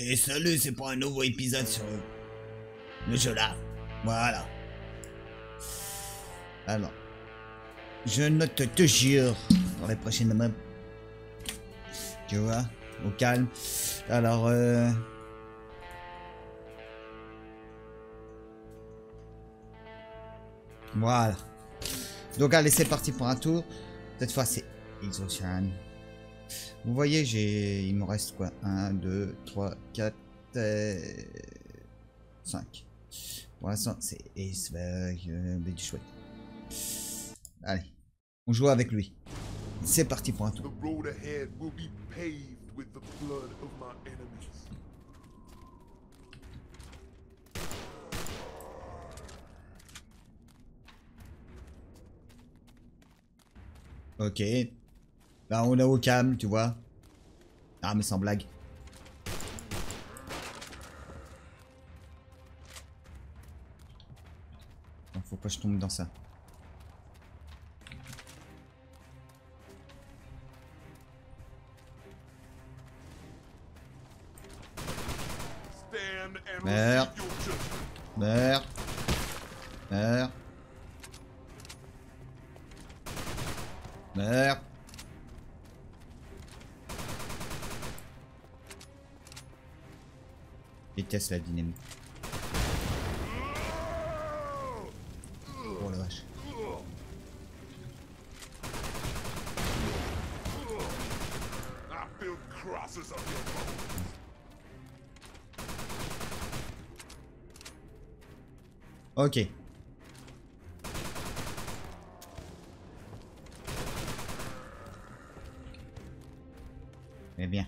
Et salut, c'est pour un nouveau épisode sur le jeu là. Voilà. Alors. Je note te jure dans les prochaines. Tu vois, au calme. Alors, euh... Voilà. Donc allez, c'est parti pour un tour. Cette fois, c'est Exocean. Vous voyez, j'ai, il me reste quoi? 1, 2, 3, 4, 5. Pour l'instant, c'est Ace euh, du chouette. Allez, on joue avec lui. C'est parti pour un tour. Ok. Là, on est au calme, tu vois. Ah, mais sans blague. faut pas que je tombe dans ça. Déteste la dynamique. Oh la vache. Ok. Eh bien.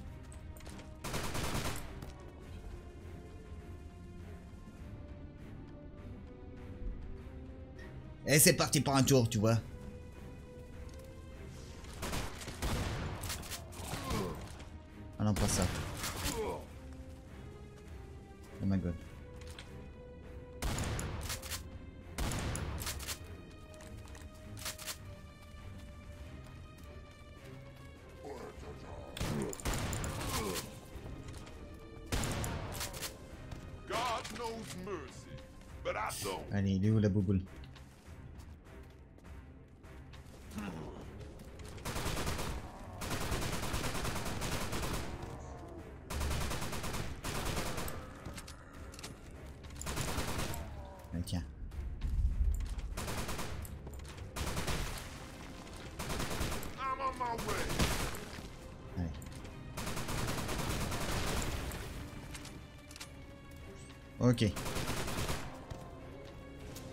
Et c'est parti pour un tour, tu vois.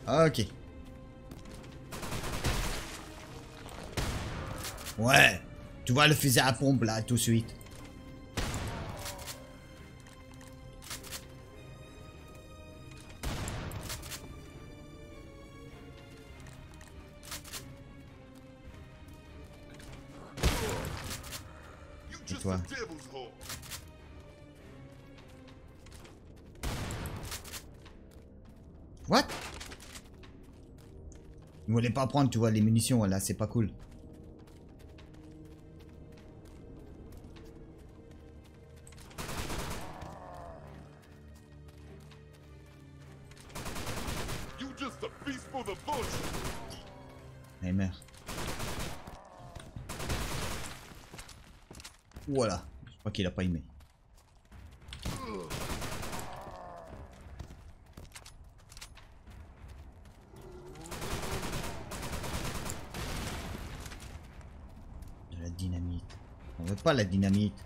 Ok. Ouais. Tu vois le fusil à pompe là tout de suite. Pas prendre, tu vois, les munitions, là, c'est pas cool. Merde. Voilà. Je crois qu'il a pas aimé. la dynamite. On veut pas la dynamite.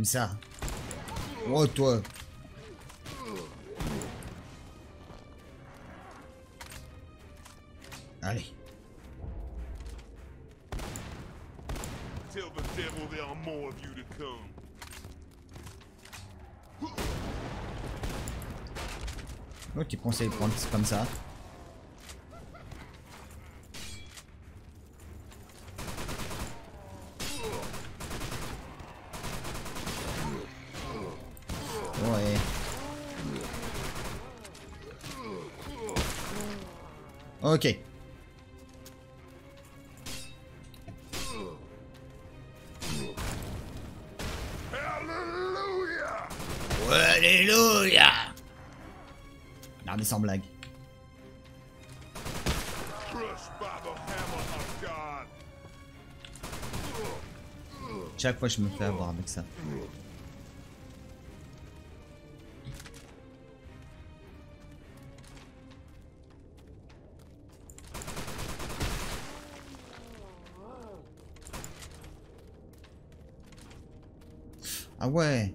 T'aimes ça Oh, toi Allez. Tell the devil there are more of you to come. Oh, tu conseilles de prendre comme ça. Ok. Hallelujah! Alléluia mais sans blague. Chaque fois je me fais avoir avec ça. Ouais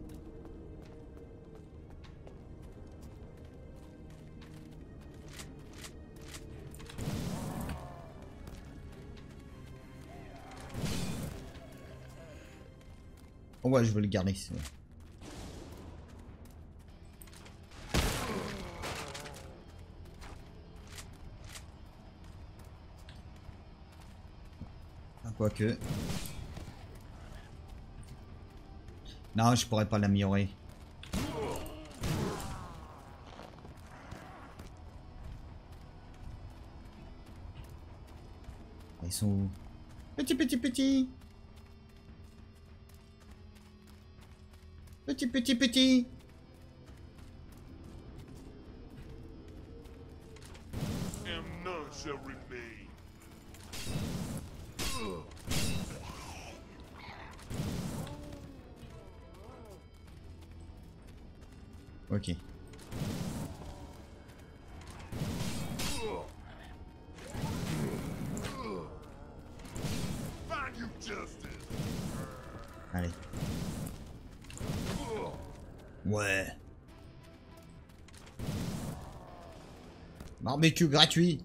Oh ouais, je veux le garder. c'est- Ah, Quoique. Non, je pourrais pas l'améliorer. Ils sont où? Petit, petit, petit. Petit, petit, petit Ok. Allez. Ouais. Barbecue gratuit.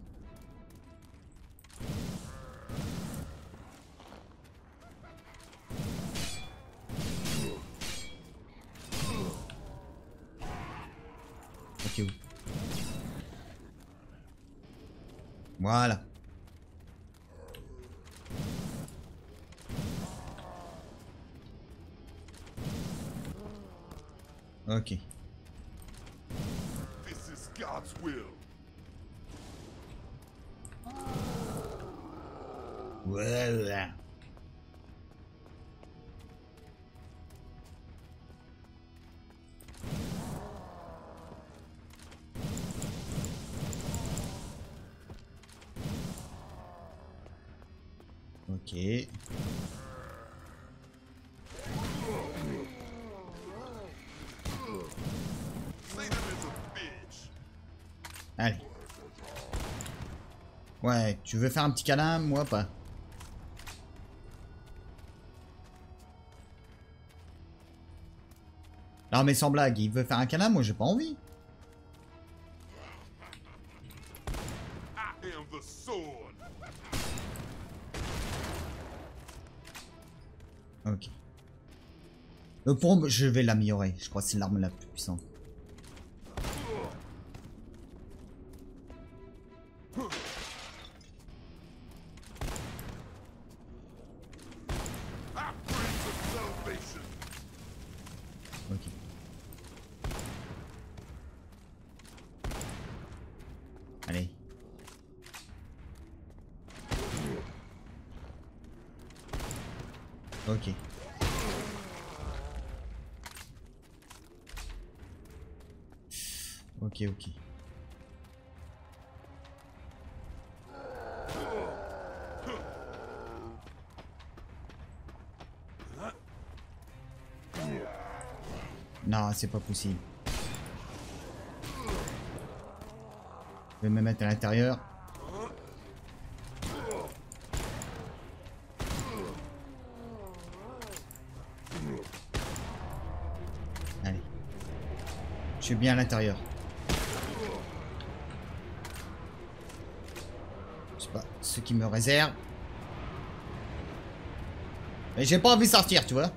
Tu veux faire un petit câlin, moi pas. Non mais sans blague, il veut faire un câlin, moi j'ai pas envie. Ok. Le pompe, je vais l'améliorer. Je crois que c'est l'arme la plus puissante. Ok. Ok, ok. Non, c'est pas possible. Je vais me mettre à l'intérieur. Suis bien à l'intérieur. Je sais pas ce qui me réserve. Mais j'ai pas envie de sortir, tu vois.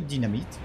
De dynamite.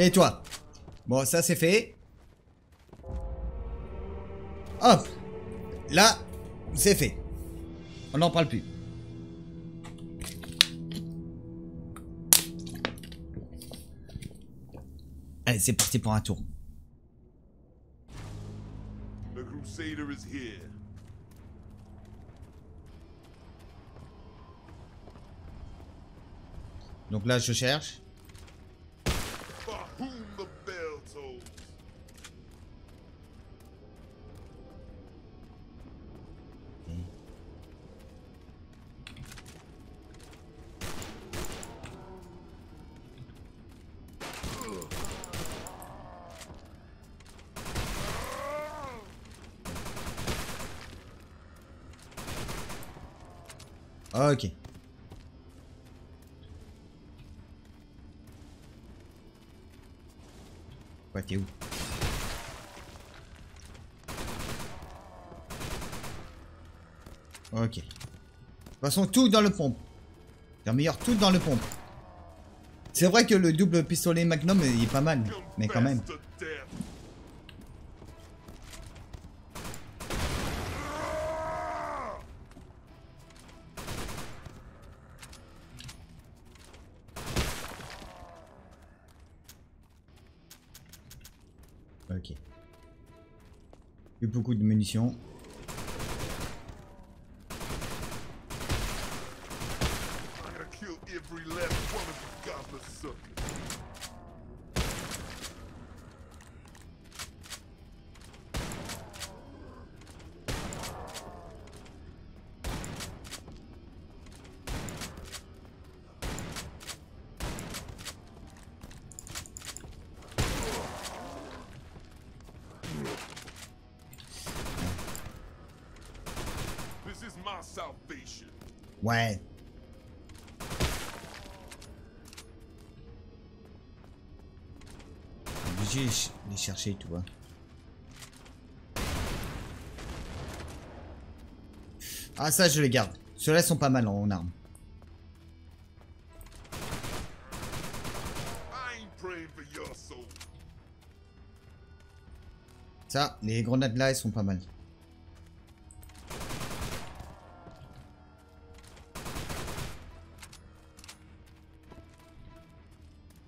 Et toi? Bon, ça c'est fait. Hop Là, c'est fait. On n'en parle plus. Allez, c'est parti pour un tour. The Crusader is here. Donc là, je cherche. Façon, tout dans le pompe. C'est meilleur tout dans le pompe. C'est vrai que le double pistolet Magnum il est pas mal, mais quand même. Confess to death. Ok. Plus beaucoup de munitions. Kill every last one of you godless suckers. This is my salvation. Ouais. Chercher, tu vois. Ah ça je les garde. Ceux-là sont pas mal en soul. Ça, les grenades là, elles sont pas mal.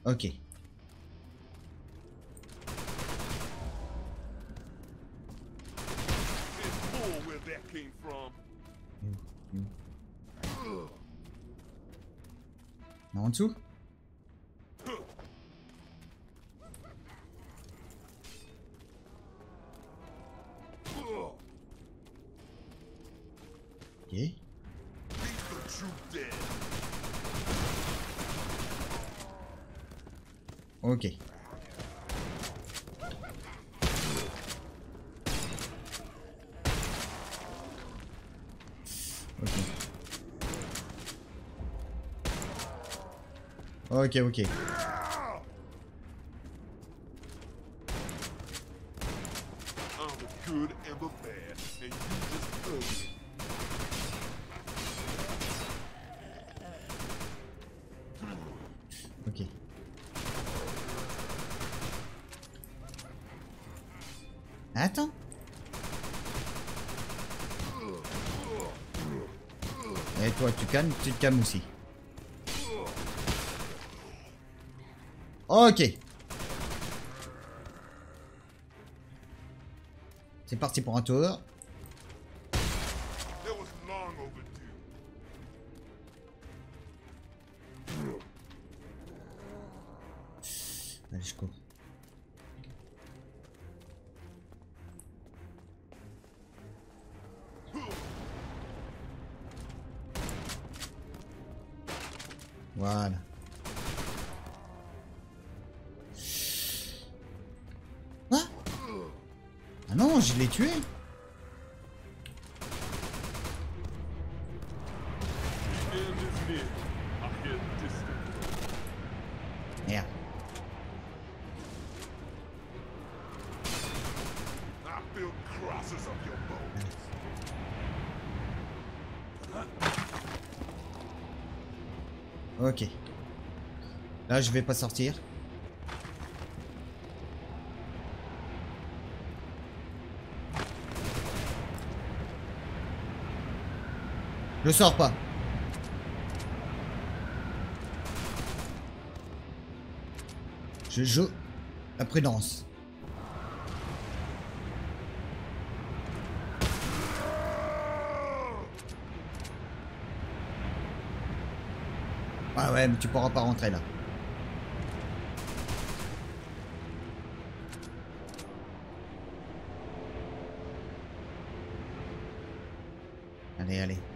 Ok. Ok. Ok, ok. Attends. Et toi, tu calmes, tu te calmes aussi. Ok. C'est parti pour un tour. Là, je vais pas sortir. Je sors pas. Je joue la prudence. Ah ouais, mais tu pourras pas rentrer là. Allez, allez.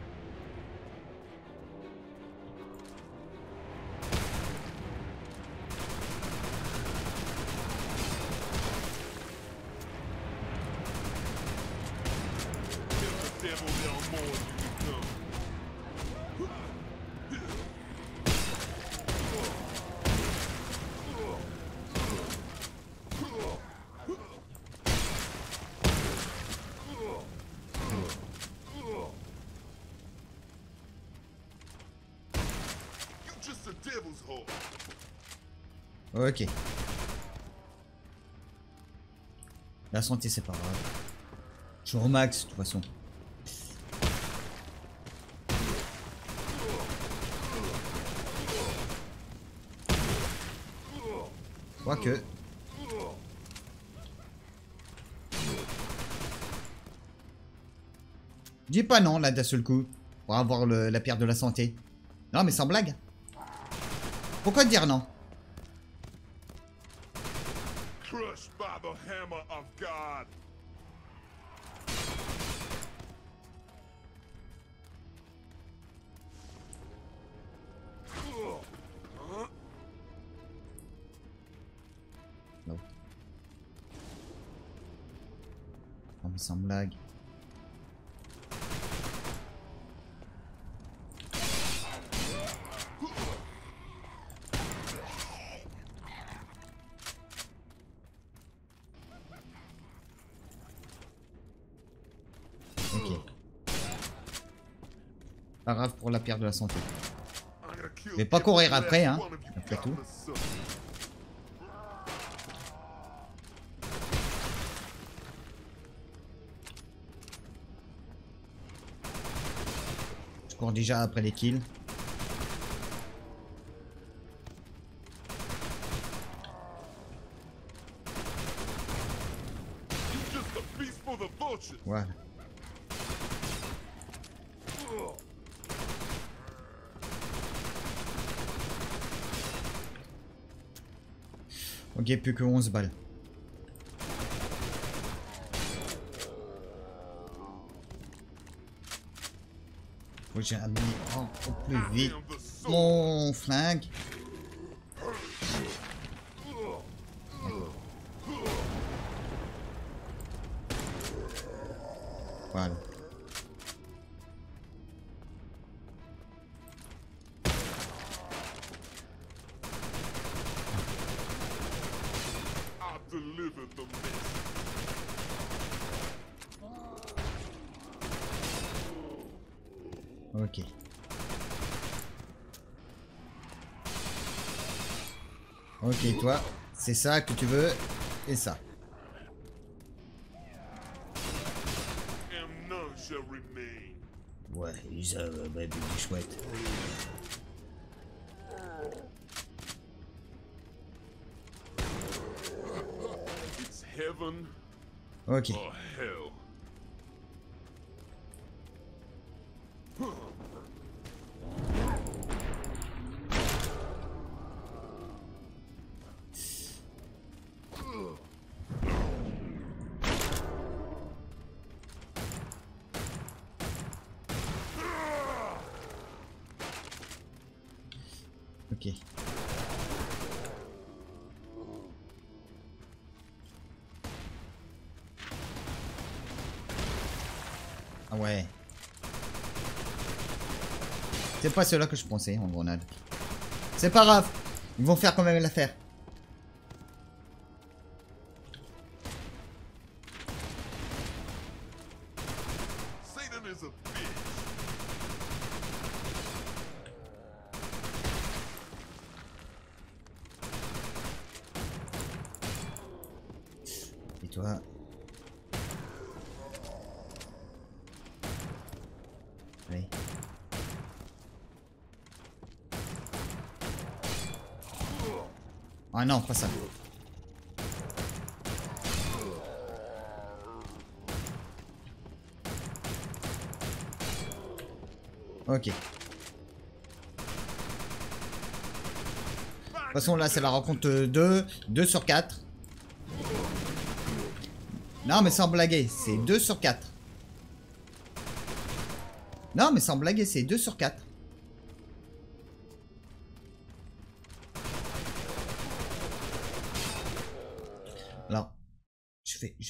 Ok. La santé, c'est pas grave. Je suis au max, de toute façon. Quoique. Dis pas non, là, d'un seul coup. Pour avoir la pierre de la santé. Non, mais sans blague. Pourquoi dire non? Pour la pierre de la santé. Je vais pas courir après, hein, après tout. Je cours déjà après les kills. Ok, plus que 11 balles. Faut que j'ai amené en- au plus I vite mon flingue. C'est ça que tu veux et ça. Ah ouais. C'est pas cela que je pensais en grenade. C'est pas grave. Ils vont faire quand même l'affaire. Pas ça. Ok. De toute façon, là, c'est la rencontre 2. 2 sur 4. Non, mais sans blaguer, c'est 2 sur 4. Non, mais sans blaguer, c'est 2 sur 4.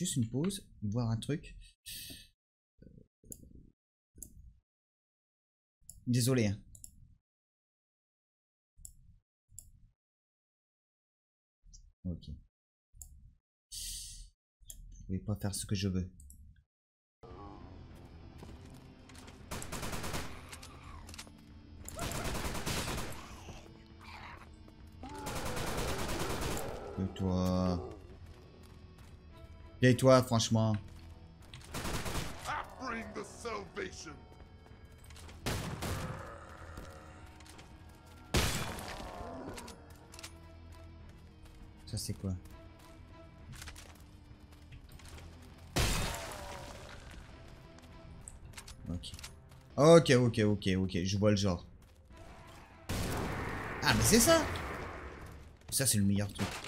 Une pause, voir un truc. Désolé. Hein. Ok. Je vais pas faire ce que je veux. Tais-toi, franchement. I bring the salvation. Ça, c'est quoi? Ok, ok, ok, ok, je vois le genre. Ah, mais c'est ça Ça, c'est le meilleur truc.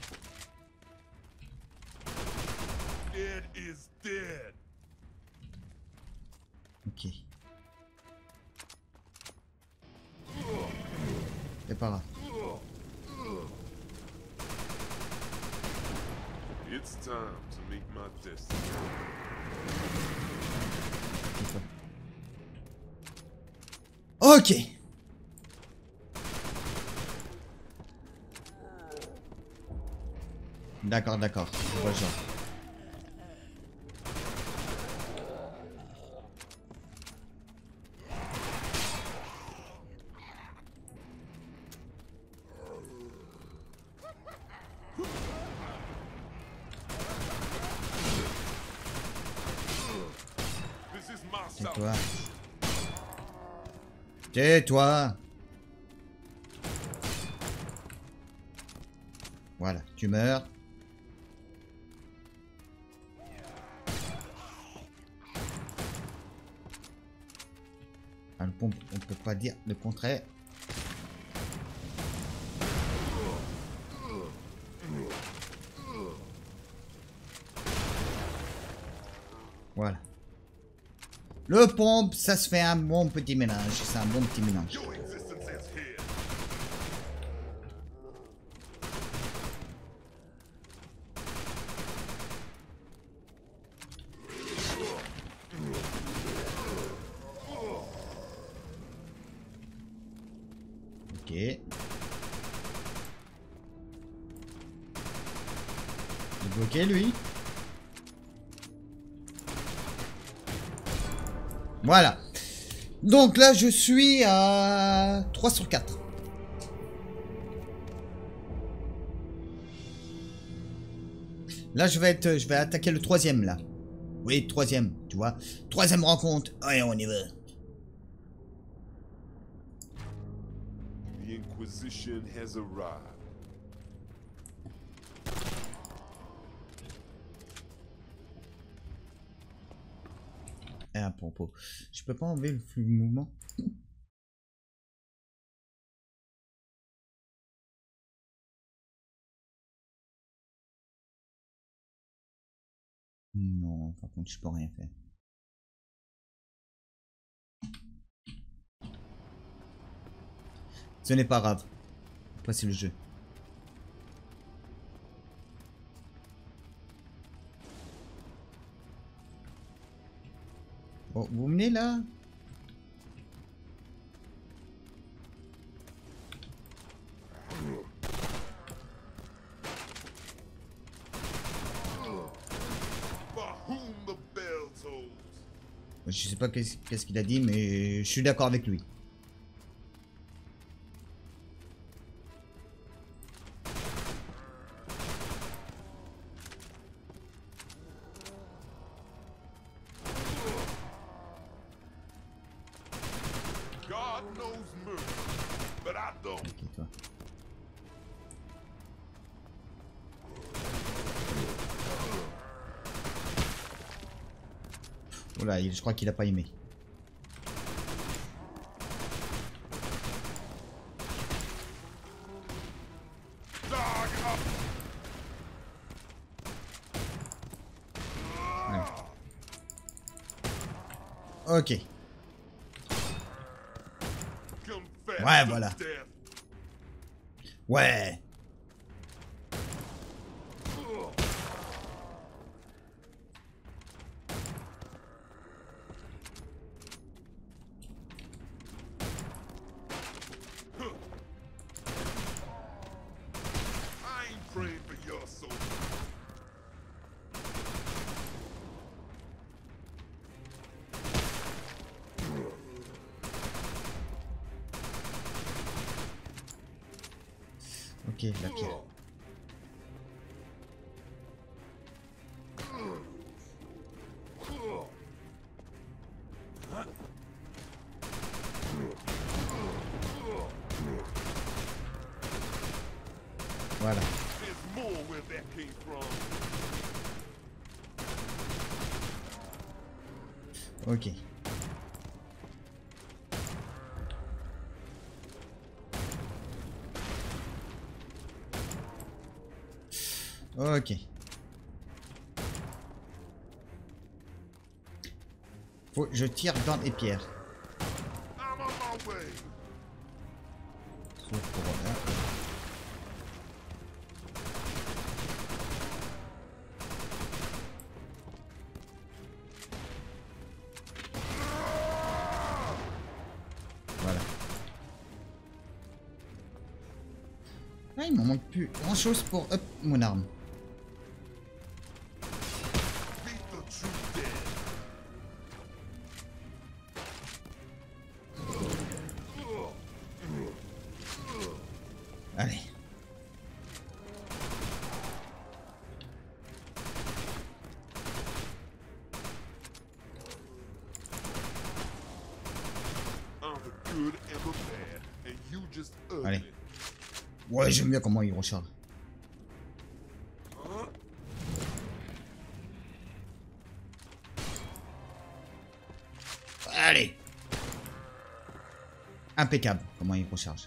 Tais-toi. Voilà, tu meurs. On peut pas dire le contraire. Le pompe, ça se fait un bon petit mélange. C'est un bon petit mélange. Your Voilà. Donc là je suis à 3 sur 4. Là je vais être, je vais attaquer le troisième là. Oui, troisième, tu vois. Troisième rencontre. Allez, on y va. The Inquisition has arrived. Propos, je peux pas enlever le flux de mouvement Non, par je peux rien faire. Ce n'est pas grave. C'est le jeu. Bon, vous venez là tolls. Je sais pas qu'est-ce qu'il a dit, mais je suis d'accord avec lui. Je crois qu'il a pas aimé. Ok. Ouais, voilà. Ouais. Ok. Faut, je tire dans les pierres. Voilà. Ah, il m'en manque plus grand chose pour mon arme. Ugly. Allez. Ouais, j'aime bien comment il recharge. Allez. Impeccable comment il recharge.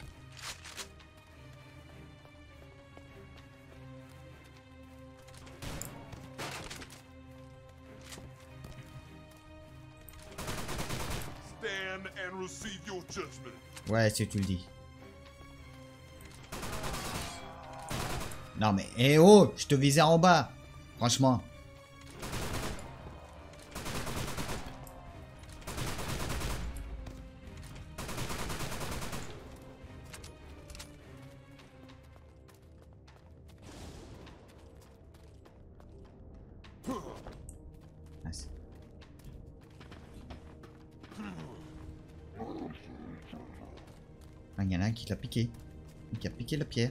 Ouais, si tu le dis. Non mais, eh oh, je te visais en bas. Franchement. La pierre.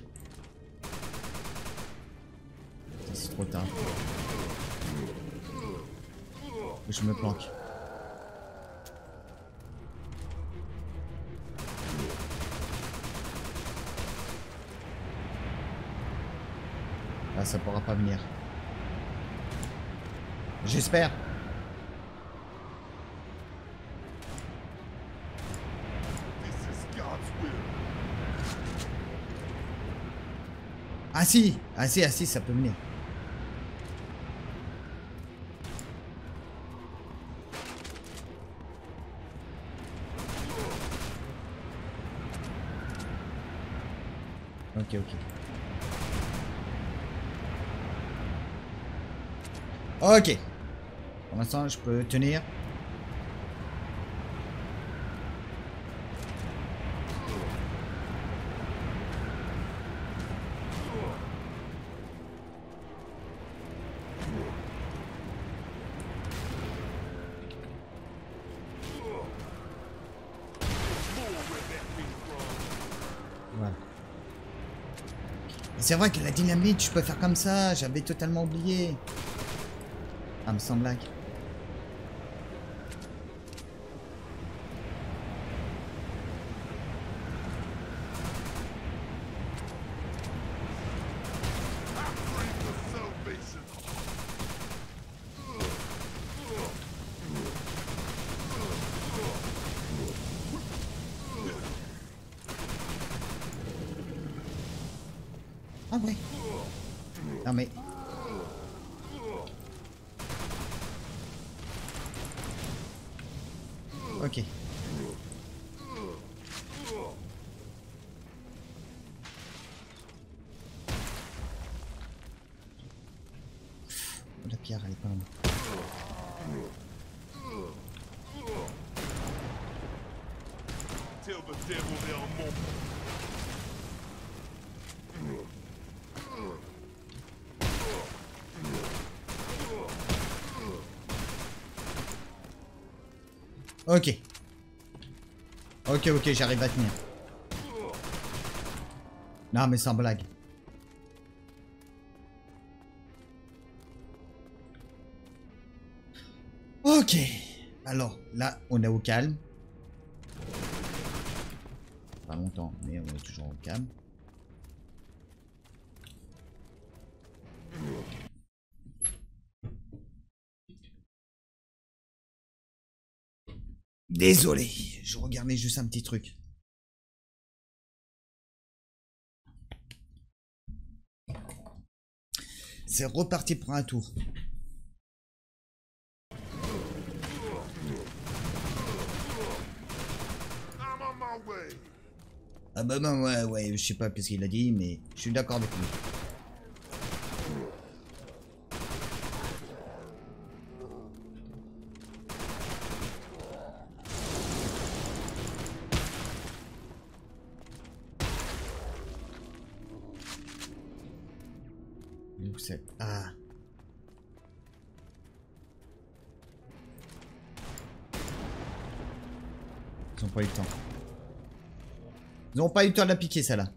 C'est trop tard. Je me planque. Ah, ça pourra pas venir. J'espère. This is God's will. Ah si Ah ah ça peut venir. Ok, ok. Ok. Pour l'instant, je peux tenir. Voilà. Et C'est vrai que la dynamite, je peux faire comme ça. J'avais totalement oublié. Ah, mais sans blague. Bring the salvation. Ah ouais. Non mais. Ok. La pierre, elle est pas loin. Tell the devil there are more. Ok. Ok, ok, j'arrive à tenir. Non, mais sans blague. Ok. Alors, là, on est au calme. Pas longtemps, mais on est toujours au calme. Désolé, je regardais juste un petit truc. C'est reparti pour un tour. Ah bah bah ouais ouais, je sais pas ce qu'il a dit, mais je suis d'accord avec lui. Pas eu le temps de la piquer, celle-là.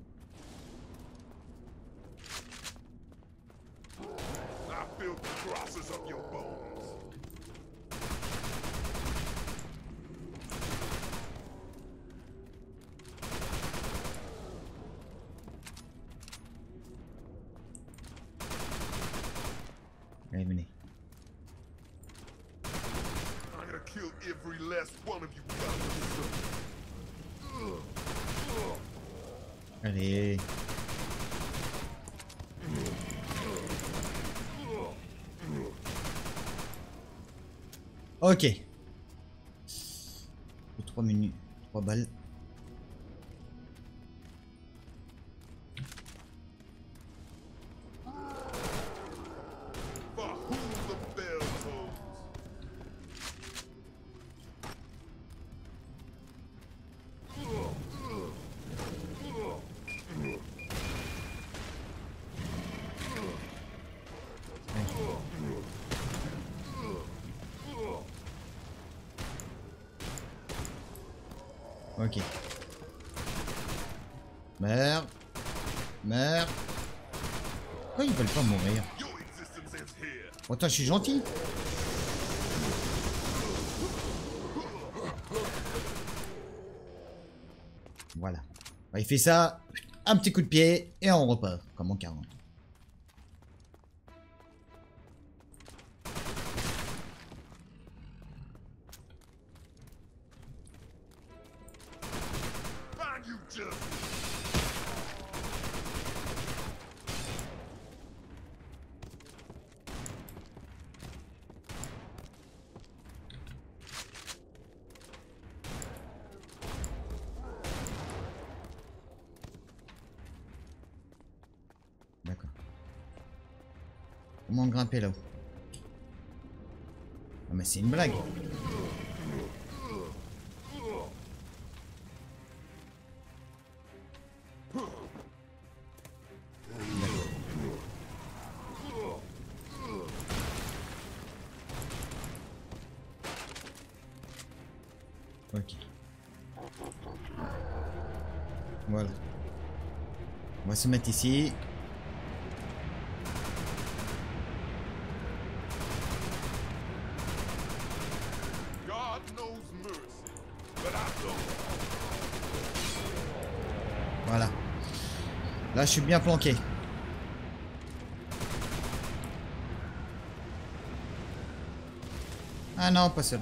Ok. Merde. Merde. Pourquoi ils veulent pas mourir here. Attends, je suis gentil. Voilà. Bah, il fait ça, un petit coup de pied, et on repart, comme en 40. Se mettre ici. Voilà. Là, je suis bien planqué. Ah non, pas cela.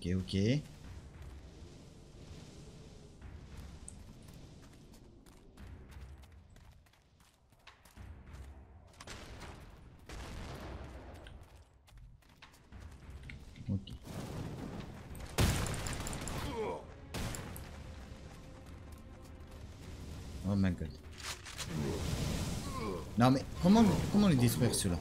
Ok, ok, ok. Oh my god. Non mais comment comment les détruire ceux-là?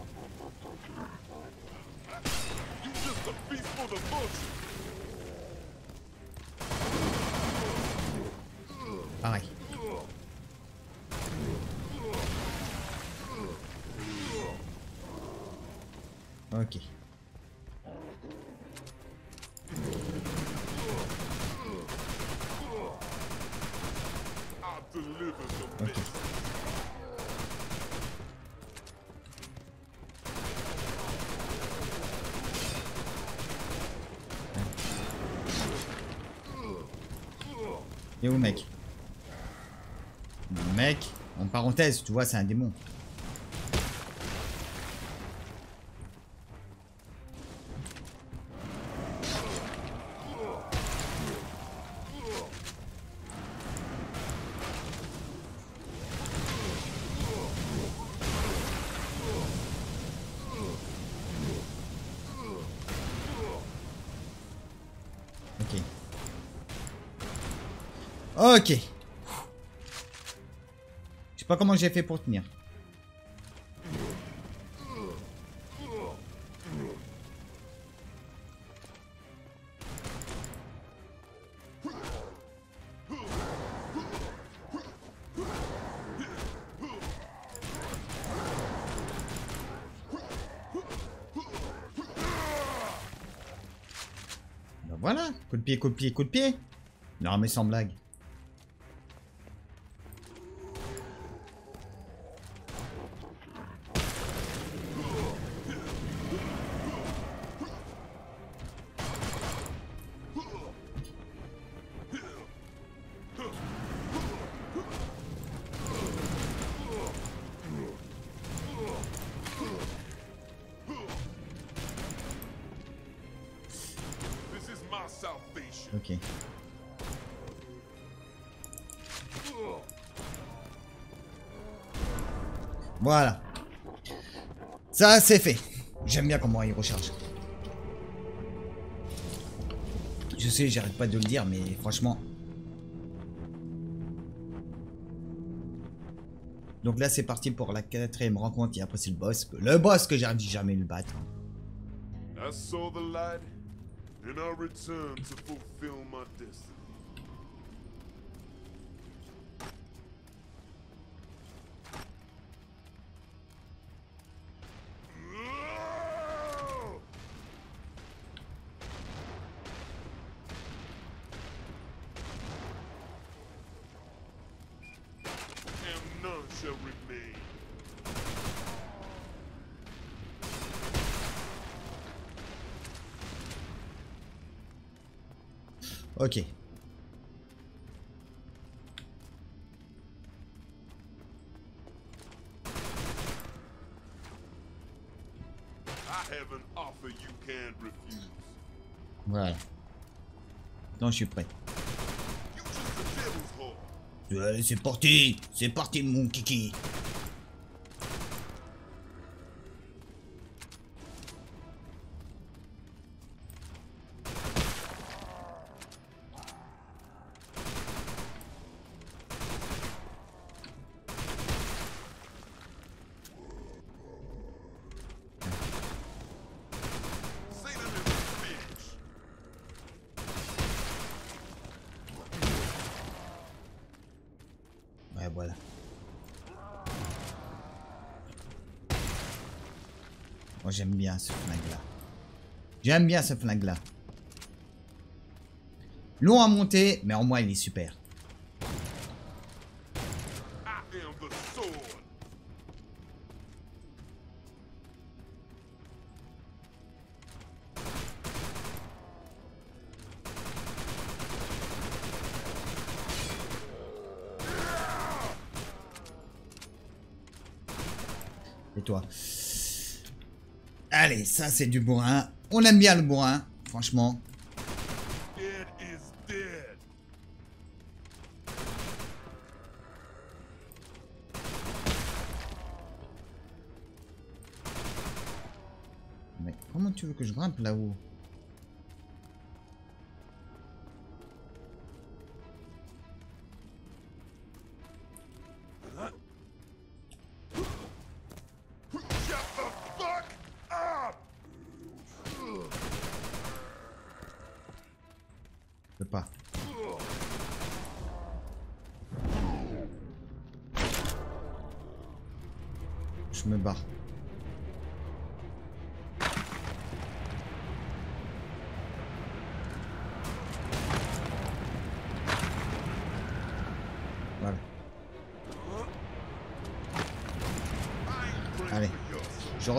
Et où mec? Mec, en parenthèse, tu vois, c'est un démon. Pas comment j'ai fait pour tenir. Ben voilà, coup de pied, coup de pied, coup de pied. Non mais sans blague. C'est fait. J'aime bien comment il recharge. Je sais, j'arrête pas de le dire, mais franchement... Donc là, c'est parti pour la quatrième rencontre et après, c'est le boss. Le boss que j'arrive jamais à le battre. I saw the light, and I returned to fulfill my destiny. Ok. I have an offer you can't refuse. Voilà. Non, je suis prêt. Allez, c'est parti C'est parti, mon kiki J'aime bien ce flingue-là. Long à monter, mais en moins, il est super. Ça, c'est du bourrin. On aime bien le bourrin, franchement. Mais comment tu veux que je grimpe là-haut?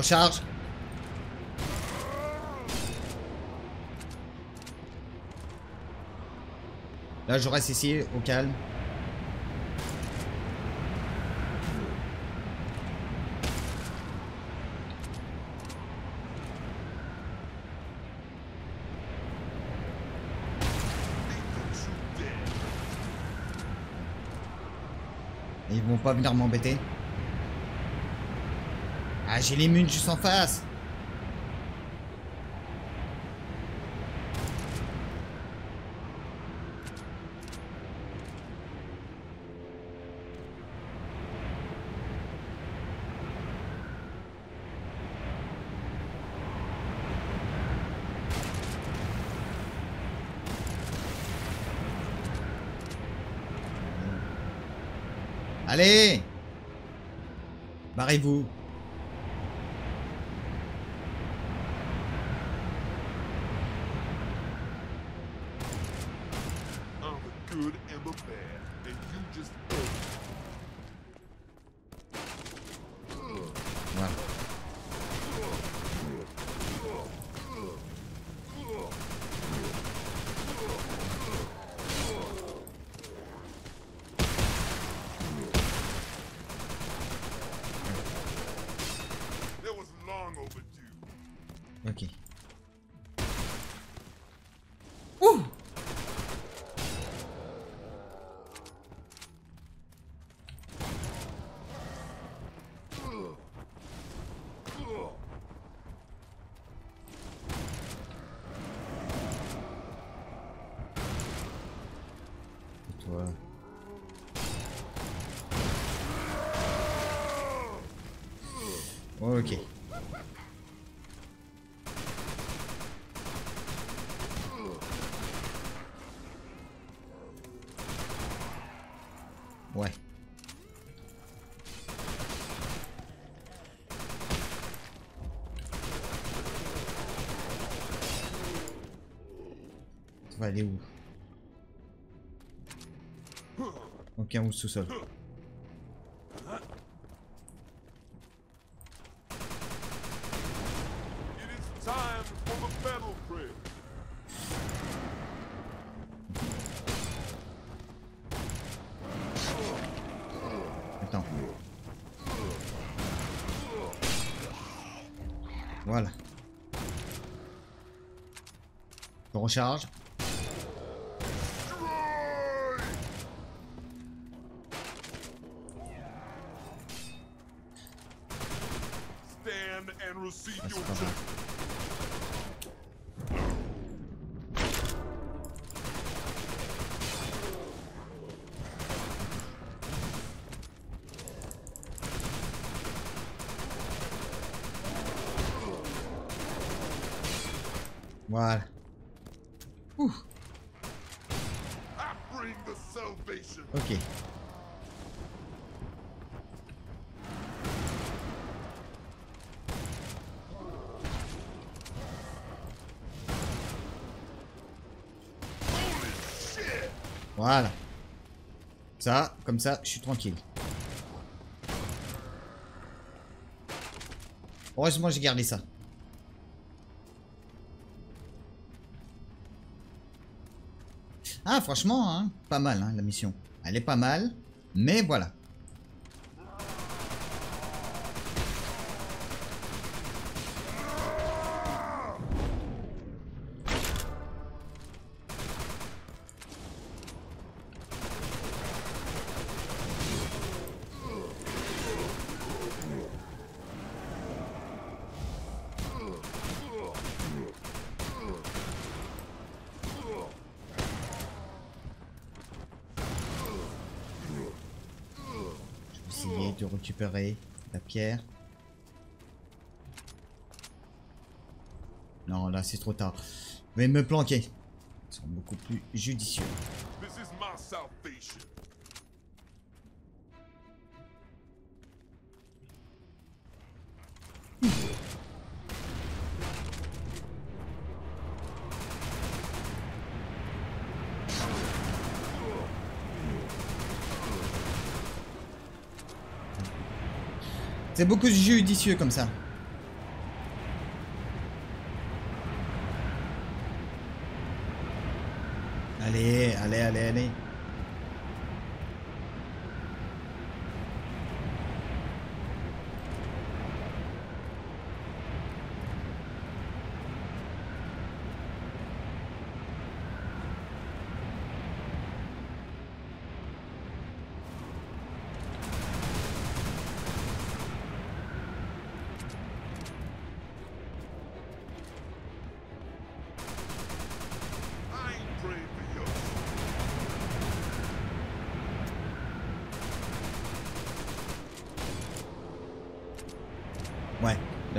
Recharge. Là, je reste ici, au calme. Ils vont pas venir m'embêter. J'ai les munes juste en face. Good and the bad, and you just Voilà. Va aller où? Aucun ou sous-sol. Attends. Voilà. Je recharge. Destroy! Stand and receive Ah, c'est your pas grave. justice. Voilà. Ouh. Ok. Voilà. Ça, comme ça, je suis tranquille. Heureusement, j'ai gardé ça. Franchement, hein, pas mal, hein, la mission. Elle est pas mal, mais voilà. Je vais essayer de la pierre. Non, là, c'est trop tard. Je vais me planquer. Ils sont beaucoup plus judicieux. C'est beaucoup judicieux comme ça. Allez, allez, allez, allez.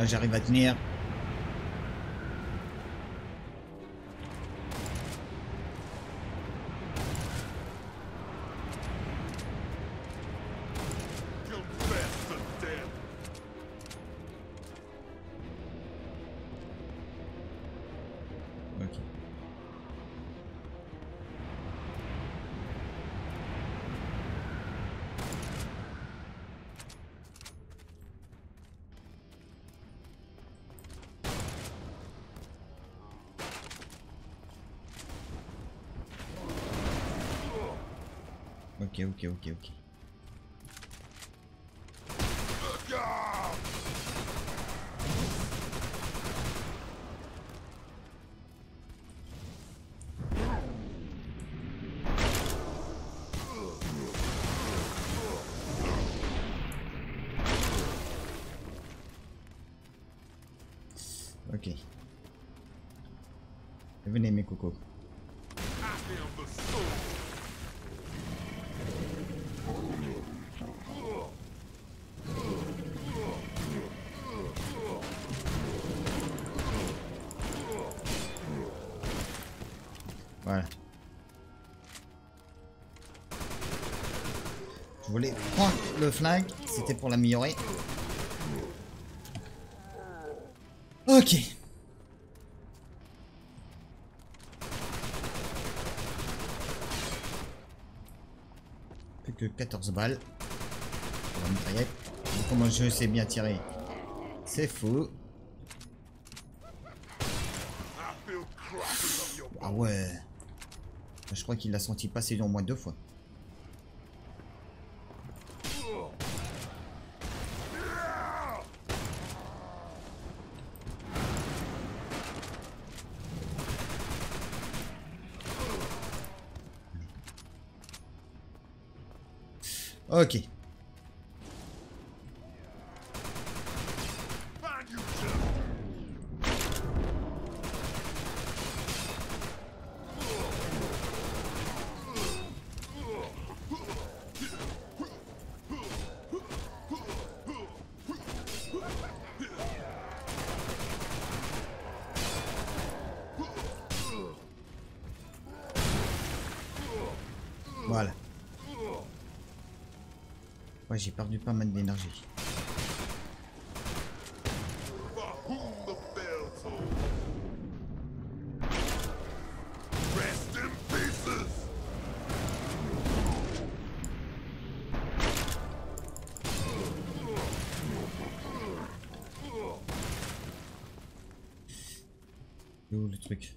J'arrive à tenir. Ok, ok, ok, ok. Ah! Ok. Venez mes cocos. I Je voulais prendre le flingue, c'était pour l'améliorer. Ok. Plus que 14 balles. Pour la mitraillette. Comment je sais bien tirer. C'est fou. Ah ouais. Je crois qu'il l'a senti passer dans moins deux fois. Ok. J'ai perdu pas mal d'énergie. Où le truc?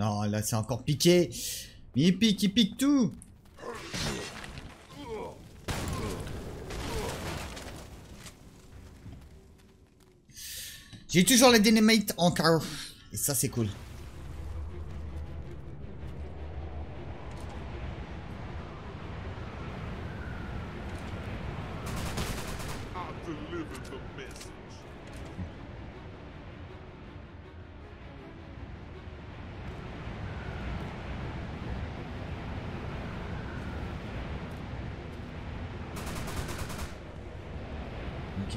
Non, là c'est encore piqué. Mais il pique, il pique tout. J'ai toujours la dynamite encore. Et ça c'est cool. I've delivered the message. Ok.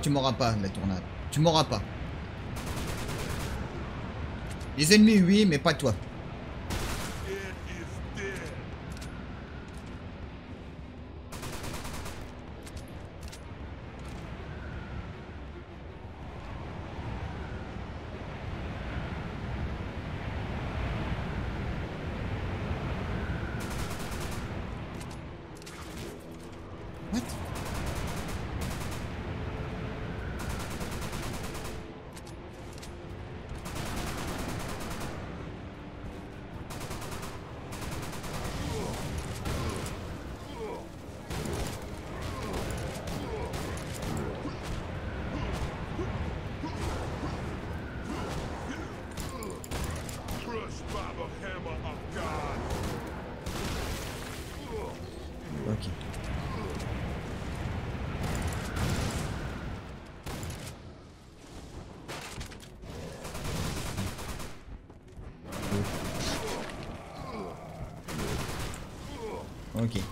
Tu m'auras pas, la tornade. Tu m'auras pas. Les ennemis, oui, mais pas toi. It is dead. What Crushed by the hammer of God. Ok. Ok.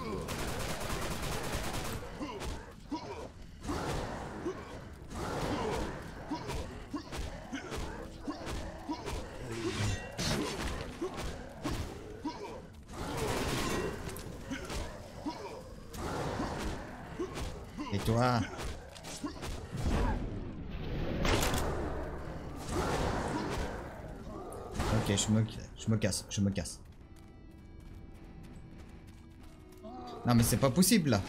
Et toi Ok, je me, je me casse, je me casse. Non mais c'est pas possible là.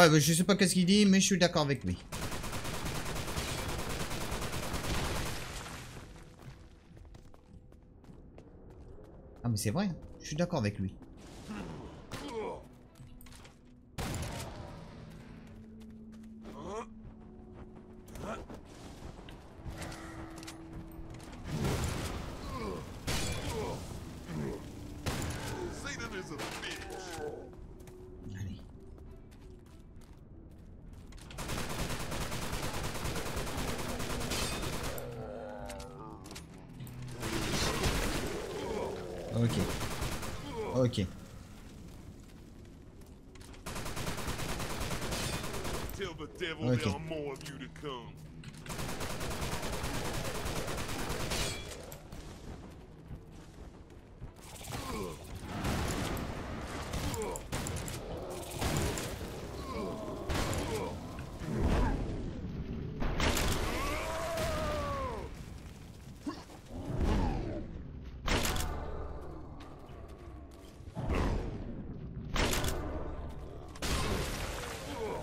Ouais, bah, je sais pas qu'est-ce qu'il dit, mais je suis d'accord avec lui. Ah mais c'est vrai, je suis d'accord avec lui.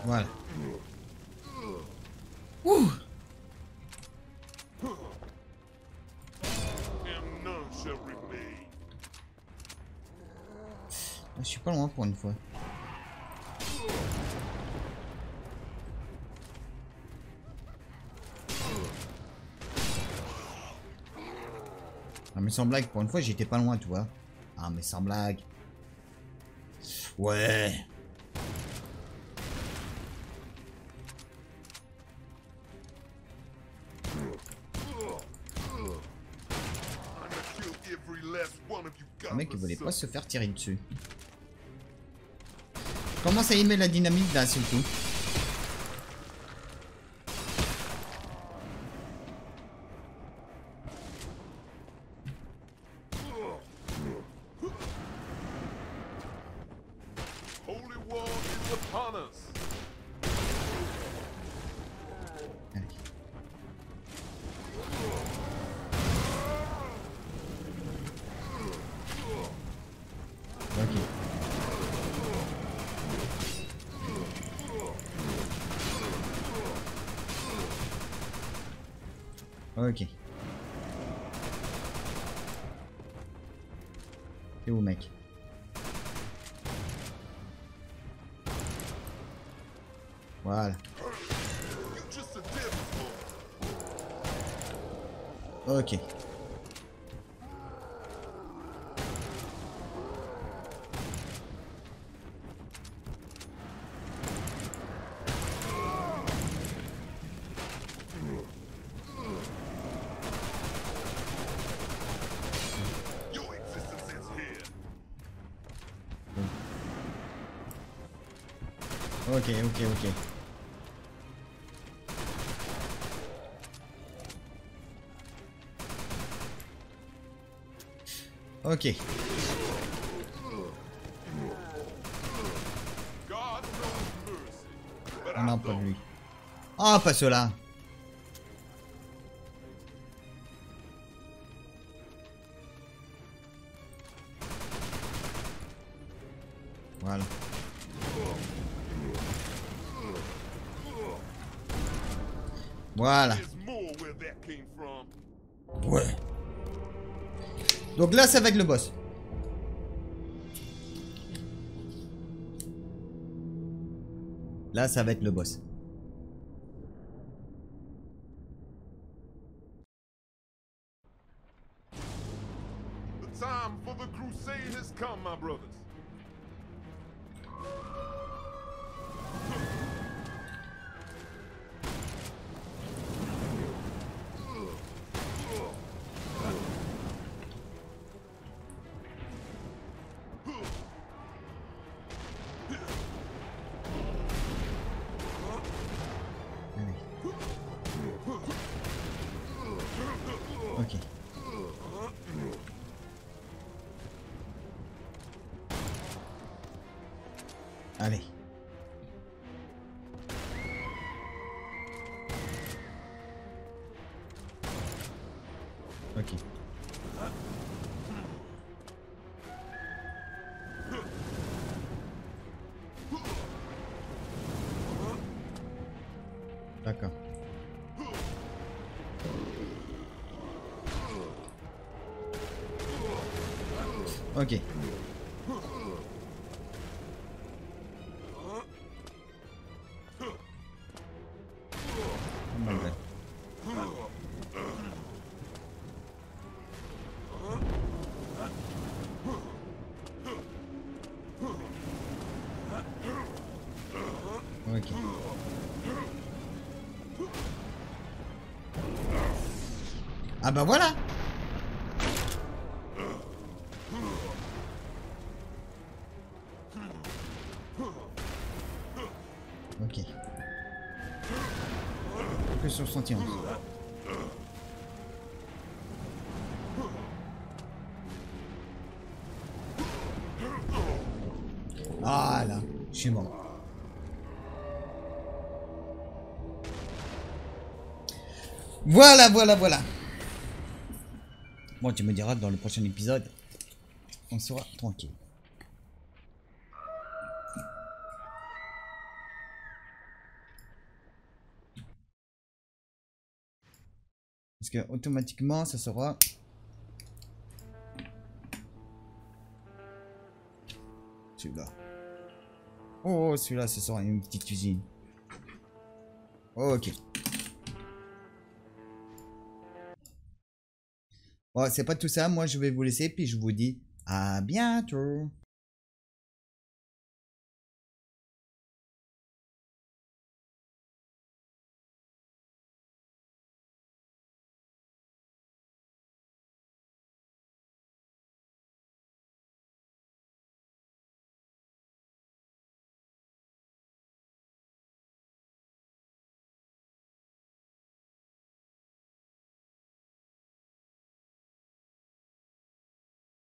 Voilà. Ouh. Je suis pas loin pour une fois. Ah mais sans blague, pour une fois j'étais pas loin, tu vois. Ah mais sans blague. Ouais. Se faire tirer dessus. Comment ça y met la dynamique seul coup Ok, ok, ok. Ok. On n'a pas lui. Ah, pas cela. Voilà. Ouais. Donc là, va être le boss. Là, ça va être le boss. Ah bah voilà. Voilà, voilà, voilà. Bon, tu me diras dans le prochain épisode, on sera tranquille. Parce que automatiquement, ça sera... Celui-là. Oh, celui-là, ce sera une petite cuisine. Ok. Bon, c'est pas tout ça. Moi, je vais vous laisser. Puis je vous dis à bientôt.